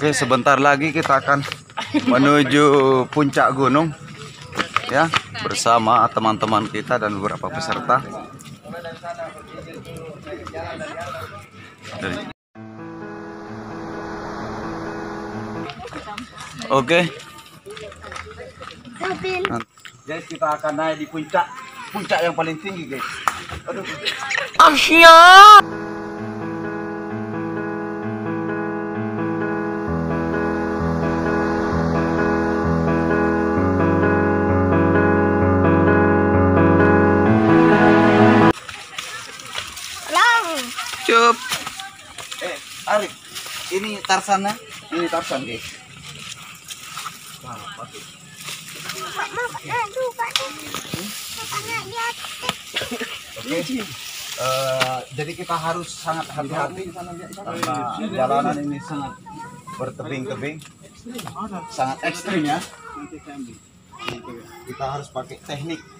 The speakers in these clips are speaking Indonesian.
Oke, sebentar lagi kita akan menuju puncak gunung ya bersama teman-teman kita dan beberapa peserta. Oke. Guys, kita akan naik di puncak puncak yang paling tinggi, guys. Aduh. Cup. Eh, Arif, ini Tarsannya, ini Tarsan, guys. Oke. Eh, jadi kita harus sangat hati-hati karena jalanan ini sangat bertebing-tebing, sangat ekstrim ya. Kita harus pakai teknik.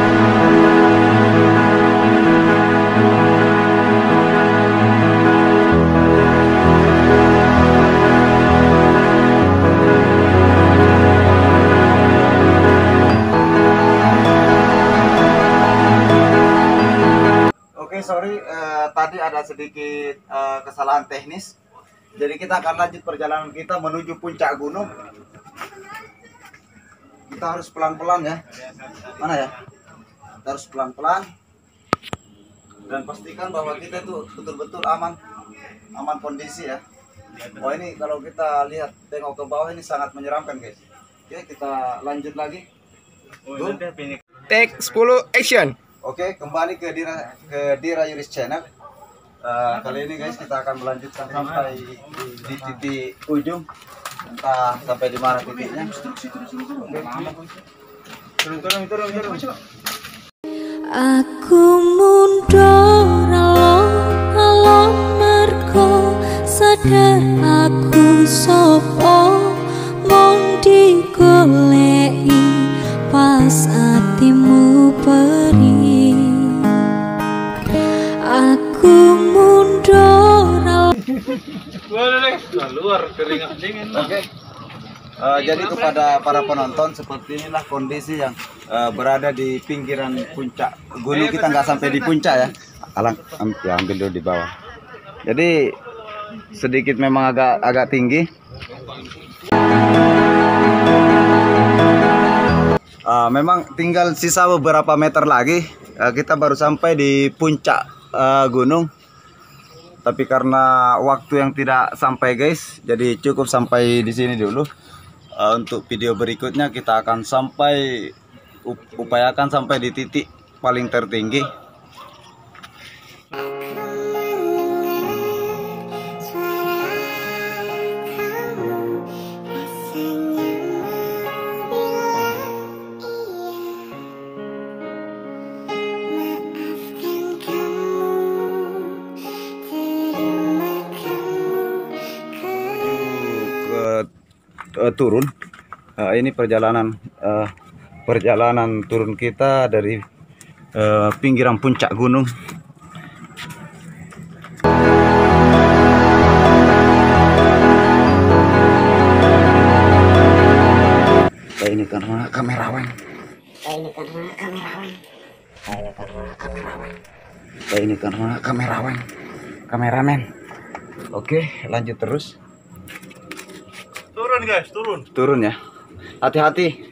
Oke, sorry eh, tadi ada sedikit eh, kesalahan teknis. Jadi kita akan lanjut perjalanan kita menuju puncak gunung. Kita harus pelan-pelan ya. Mana ya? Kita harus pelan-pelan. Dan pastikan bahwa kita itu betul-betul aman. Aman kondisi ya. Wah ini kalau kita lihat tengok ke bawah ini sangat menyeramkan guys. Oke, kita lanjut lagi. Go. Take 10 action. Oke, kembali ke Dira ke Dira Yuris Channel. Eh, kali ini guys kita akan melanjutkan sampai di, titik ujung. Entah sampai di mana titiknya. Turun. Aku mundur alon-alon mergo sadar aku sopo mong digoleki pas atimu Deh. Keluar keringat dingin. Oke. Eh, jadi kepada para penonton seperti inilah kondisi yang eh, berada di pinggiran puncak gunung kita nggak sampai di puncak ya. Alang ya, ambil dulu di bawah. Jadi sedikit memang agak agak tinggi. Eh, memang tinggal sisa beberapa meter lagi eh, kita baru sampai di puncak eh, gunung. Tapi karena waktu yang tidak sampai guys, jadi cukup sampai di sini dulu. Eh, untuk video berikutnya kita akan sampai up- upayakan sampai di titik paling tertinggi. Eh, turun. Eh, ini perjalanan eh, perjalanan turun kita dari eh, pinggiran puncak gunung. Nah, ini karena kamerawan. Nah, ini karena kamerawan. Nah, ini karena kamerawan. Kameramen. Oke, lanjut terus. Turun guys, turun. turun ya. Hati-hati.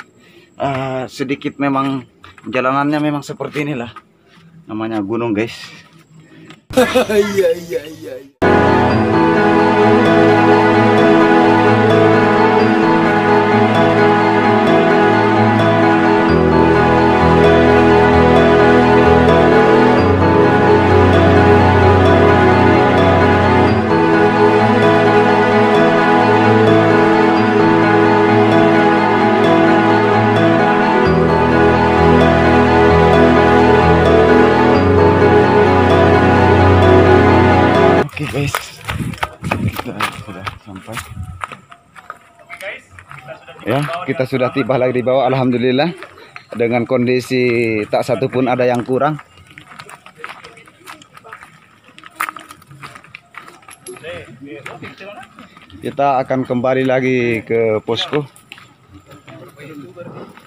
Eh, sedikit memang jalanannya memang seperti inilah. Namanya gunung guys. Oke guys Ya, kita sudah tiba lagi di bawah. Alhamdulillah. Dengan kondisi tak satu pun ada yang kurang. Kita akan kembali lagi ke posko.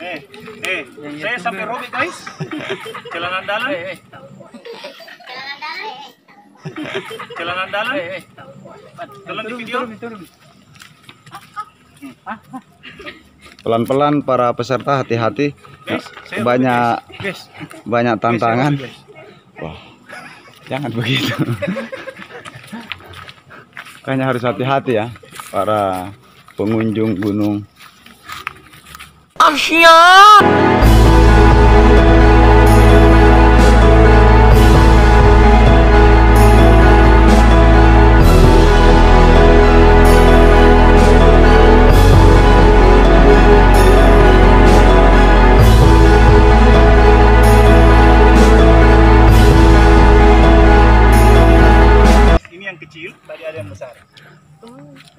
Eh, eh, saya sampai robek guys. Jalan andalan. Jalan andalan. Tolong di video. Pelan-pelan para peserta hati-hati. Banyak Guys, banyak tantangan. guys. Wah, jangan begitu. Kayaknya harus hati-hati ya para pengunjung gunung. Ini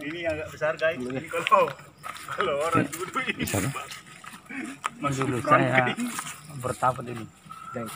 Ini agak besar guys. Ini kalau kalau orang duduk ini masuk dulu saya ini. bertapa dulu. Guys.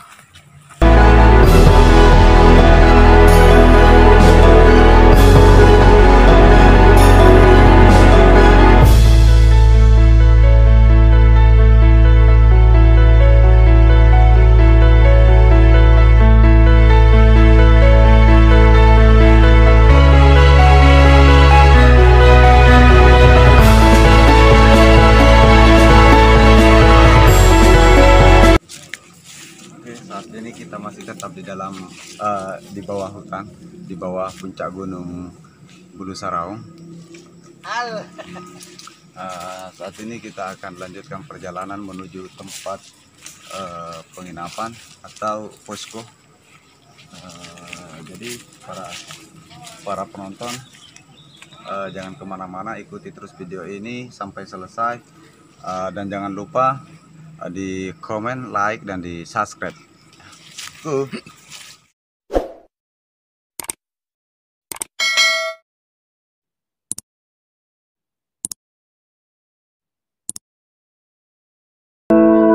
Ini kita masih tetap di dalam eh, di bawah hutan, di bawah puncak gunung Bulu Saraung. Eh, saat ini kita akan lanjutkan perjalanan menuju tempat eh, penginapan atau posko. Eh, jadi para para penonton eh, jangan ke mana-mana, ikuti terus video ini sampai selesai Eh, dan jangan lupa di komen, like dan di subscribe. Go.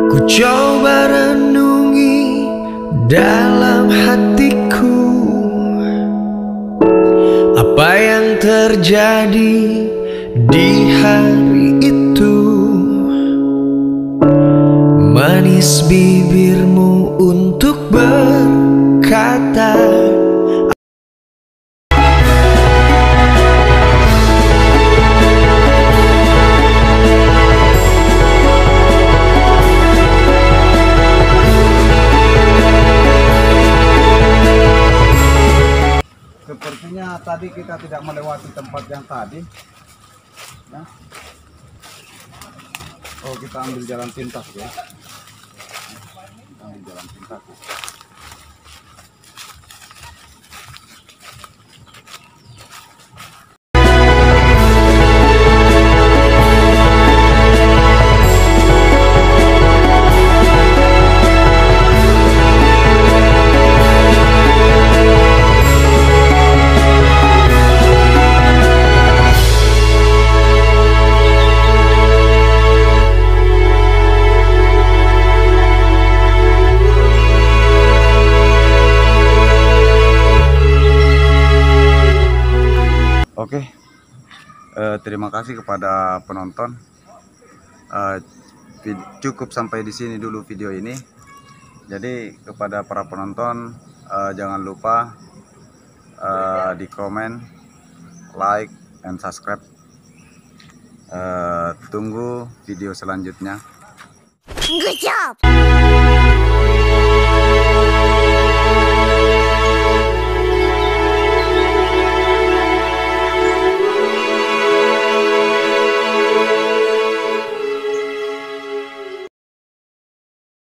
Ku coba renungi dalam hatiku Apa yang terjadi di hari Manis bibirmu untuk berkata Sepertinya tadi kita tidak melewati tempat yang tadi. Ya. Oh, kita ambil jalan pintas ya. Kita ambil jalan pintas. Eh, terima kasih kepada penonton. Eh, cukup sampai di sini dulu video ini. Jadi kepada para penonton eh, jangan lupa eh, di komen, like, dan subscribe. Eh, tunggu video selanjutnya. Good job.